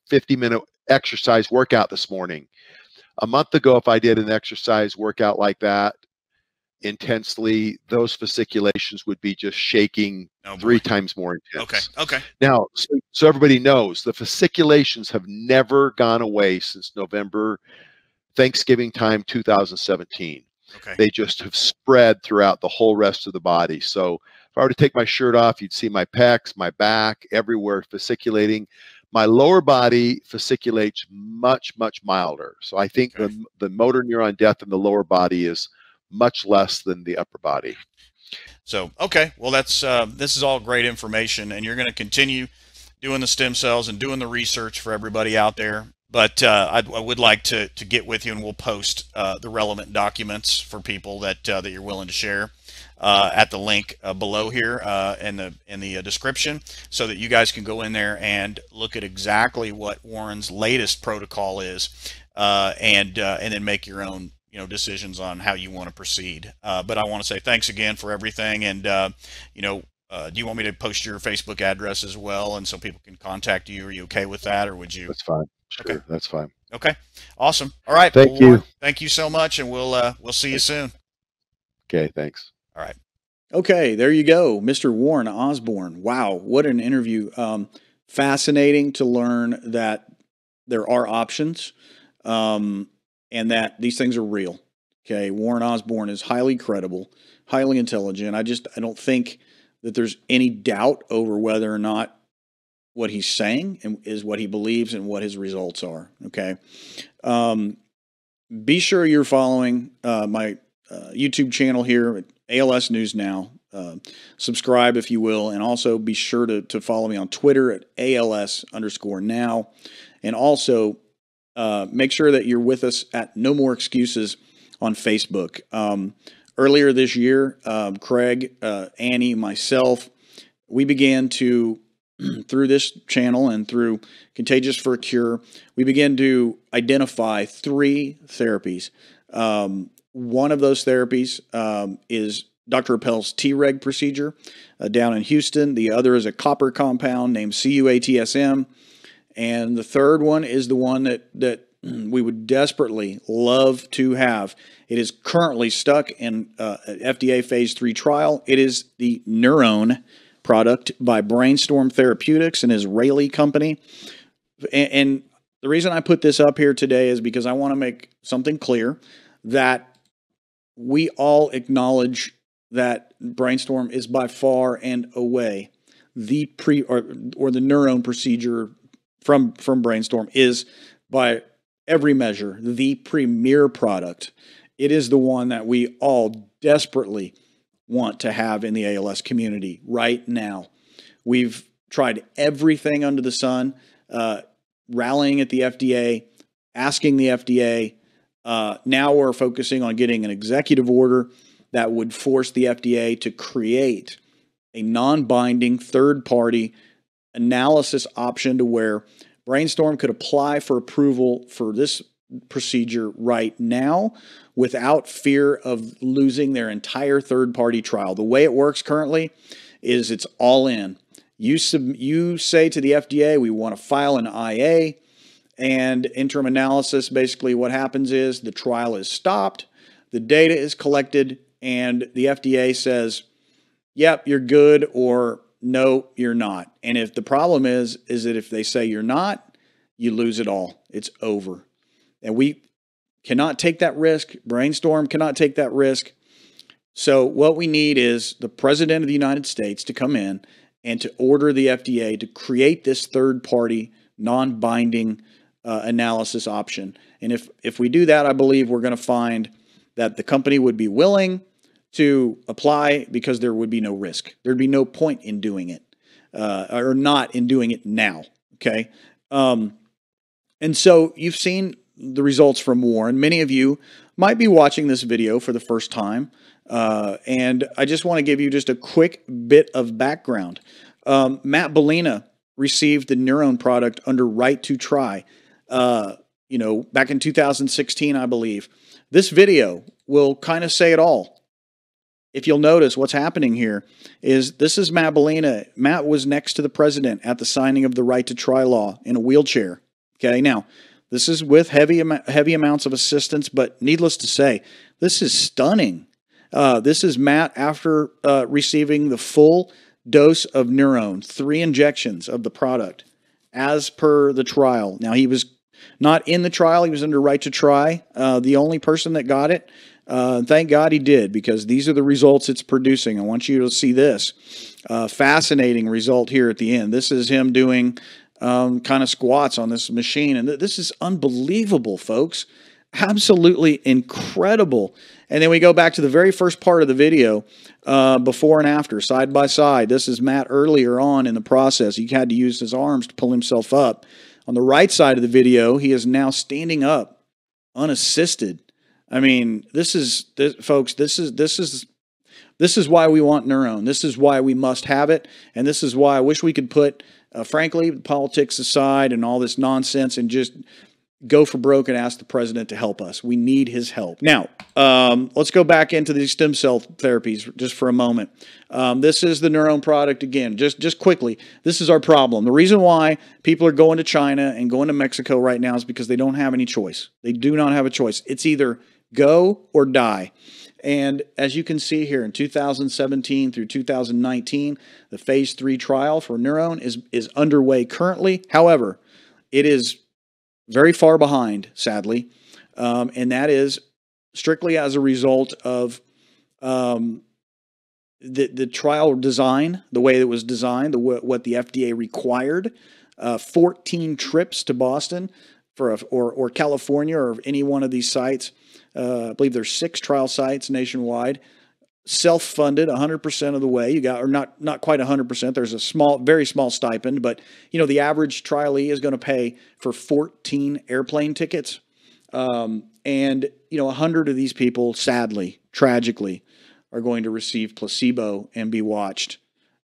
50 minute exercise workout this morning. A month ago, if I did an exercise workout like that intensely, those fasciculations would be just shaking oh, three times more intense. Okay, okay. Now, so, so everybody knows the fasciculations have never gone away since November, Thanksgiving time 2017. Okay. They just have spread throughout the whole rest of the body. So if I were to take my shirt off, you'd see my pecs, my back, everywhere fasciculating. My lower body fasciculates much, much milder. So I think Okay. the, the motor neuron death in the lower body is much less than the upper body. So okay, well that's uh, this is all great information, and you're going to continue doing the stem cells and doing the research for everybody out there. But uh, I, I, would like to to get with you, and we'll post uh, the relevant documents for people that uh, that you're willing to share uh, at the link uh, below here in the in the description, so that you guys can go in there and look at exactly what Warren's latest protocol is, and and then make your own you know decisions on how you want to proceed. but I want to say thanks again for everything, and you know uh, do you want me to post your Facebook address as well, and so people can contact you? Are you okay with that, or would you? That's fine. Sure, okay. that's fine. Okay, awesome. All right. Thank well, you. Thank you so much, and we'll uh, we'll see you soon. Okay. Thanks. All right. Okay, there you go, Mr. Warren Osborn. Wow, what an interview! Um, fascinating to learn that there are options, um, and that these things are real. Okay, Warren Osborn is highly credible, highly intelligent. I just I don't think that there's any doubt over whether or not what he's saying and is what he believes and what his results are. Okay. Um, be sure you're following uh, my uh, YouTube channel here at ALS News Now. Uh, subscribe if you will, and also be sure to, to follow me on Twitter at ALS underscore now. And also uh, make sure that you're with us at No More Excuses on Facebook. Um, earlier this year, um, Craig, uh, Annie, myself, we began to, through this channel and through Contagious for a Cure, we began to identify three therapies. Um, one of those therapies um, is Dr. Appel's T-Reg procedure uh, down in Houston. The other is a copper compound named CUATSM. And the third one is the one that, that we would desperately love to have. It is currently stuck in uh, FDA phase three trial. It is the NurOwn product by Brainstorm Therapeutics, an Israeli company. And, and the reason I put this up here today is because I want to make something clear that we all acknowledge that Brainstorm is by far and away the pre or, or the NurOwn procedure from from Brainstorm is by every measure the premier product. It is the one that we all desperately want to have in the ALS community right now. We've tried everything under the sun, uh, rallying at the FDA, asking the FDA. Uh, now we're focusing on getting an executive order that would force the FDA to create a non binding third party analysis option to where Brainstorm could apply for approval for this procedure right now without fear of losing their entire third party trial. The way it works currently is it's all in. You, sub, you say to the FDA, we want to file an IA and interim analysis. Basically, what happens is the trial is stopped, the data is collected, and the FDA says, yep, you're good, or no, you're not. And if the problem is, is that if they say you're not, you lose it all. It's over. And we cannot take that risk. Brainstorm cannot take that risk. So what we need is the president of the United States to come in and to order the FDA to create this third party non-binding uh, analysis option. And if if we do that, I believe we're going to find that the company would be willing to apply because there would be no risk. There'd be no point in doing it, uh, or not in doing it now. Okay. Um, and so you've seen the results from Warren. Many of you might be watching this video for the first time. Uh, and I just want to give you just a quick bit of background. Um, Matt Bellina received the NurOwn product under Right to Try, uh, you know, back in 2016, I believe. This video will kind of say it all if you'll notice what's happening here is this is Matt Bellina. Matt was next to the president at the signing of the right to try law in a wheelchair. Okay, now this is with heavy heavy amounts of assistance, but needless to say, this is stunning. Uh, this is Matt after uh, receiving the full dose of NurOwn, three injections of the product, as per the trial. Now he was not in the trial; he was under right to try. Uh, the only person that got it uh, thank God he did because these are the results it's producing. I want you to see this uh, fascinating result here at the end. This is him doing um, kind of squats on this machine, and th- this is unbelievable, folks. Absolutely incredible. And then we go back to the very first part of the video, uh, before and after, side by side. This is Matt earlier on in the process. He had to use his arms to pull himself up. On the right side of the video, he is now standing up, unassisted. I mean, this is, this, folks. This is this is this is why we want NurOwn. This is why we must have it, and this is why I wish we could put, uh, frankly, politics aside and all this nonsense and just go for broke and ask the president to help us. We need his help. Now, um, let's go back into these stem cell therapies just for a moment. Um, this is the NurOwn product again. Just just quickly, this is our problem. The reason why people are going to China and going to Mexico right now is because they don't have any choice. They do not have a choice. It's either go or die. And as you can see here in 2017 through 2019, the phase three trial for NurOwn is, is underway currently. However, it is very far behind, sadly. Um, and that is strictly as a result of um, the, the trial design, the way it was designed, the, what the FDA required. Uh, 14 trips to Boston for a, or, or California or any one of these sites uh, I believe there's six trial sites nationwide, self-funded 100% of the way. You got, or not, not quite 100%. There's a small, very small stipend, but you know the average trialee is going to pay for 14 airplane tickets, um, and you know 100 of these people, sadly, tragically, are going to receive placebo and be watched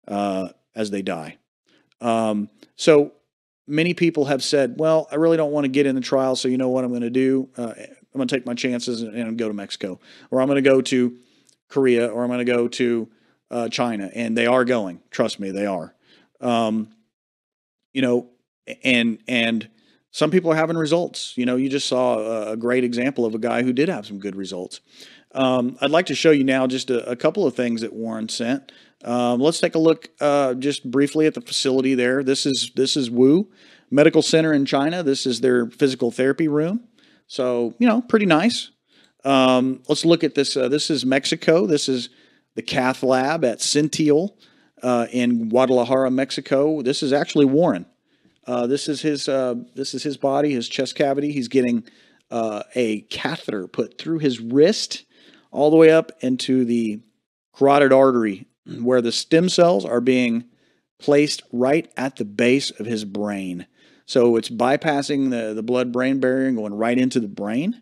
uh, as they die. Um, so many people have said, well, I really don't want to get in the trial, so you know what I'm going to do? Uh, I'm going to take my chances and, go to Mexico, or I'm going to go to Korea, or I'm going to go to uh, China. And they are going. Trust me, they are. Um, you know, and and some people are having results. You know, you just saw a, great example of a guy who did have some good results. Um, I'd like to show you now just a, a couple of things that Warren sent. Um, let's take a look uh, just briefly at the facility there. This is this is Wu Medical Center in China. This is their physical therapy room. So, you know, pretty nice. Um, let's look at this. Uh, this is Mexico. This is the cath lab at Centil uh, in Guadalajara, Mexico. This is actually Warren. Uh, this is his. Uh, this is his body, his chest cavity. He's getting uh, a catheter put through his wrist, all the way up into the carotid artery, where the stem cells are being placed right at the base of his brain. So it's bypassing the, the blood brain barrier and going right into the brain.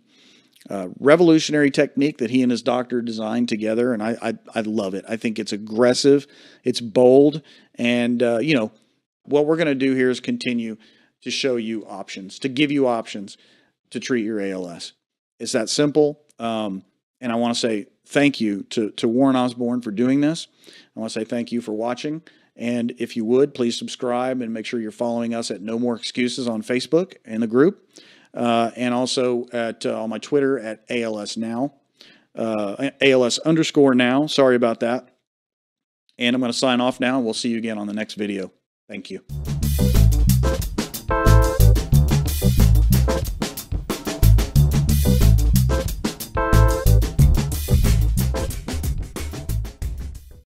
Uh, revolutionary technique that he and his doctor designed together, and I, I, I love it. I think it's aggressive, it's bold, and uh, you know what we're going to do here is continue to show you options, to give you options to treat your ALS. It's that simple, um, and I want to say thank you to to Warren Osborn for doing this. I want to say thank you for watching. And if you would, please subscribe and make sure you're following us at No More Excuses on Facebook and the group, uh, and also at uh, on my Twitter at ALS Now, uh, ALS underscore Now. Sorry about that. And I'm going to sign off now, we'll see you again on the next video. Thank you.